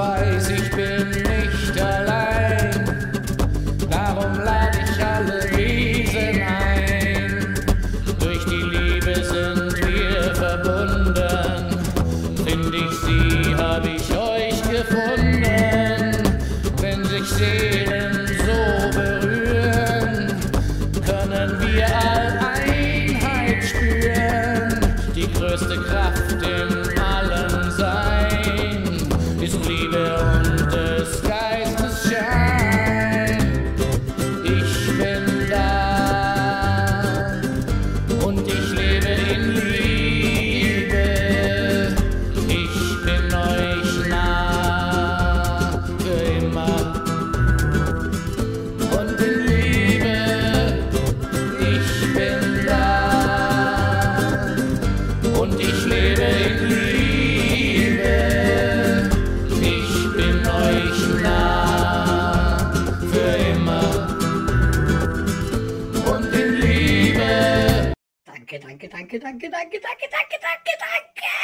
weiß, ich bin nicht allein, darum lade ich alle Wesen ein. Durch die Liebe sind wir verbunden, find ich sie, hab ich euch gefunden. Wenn sich Seelen so berühren, können wir all Einheit spüren. Die größte Kraft im allen danke, danke, danke, danke, danke, danke, danke, danke.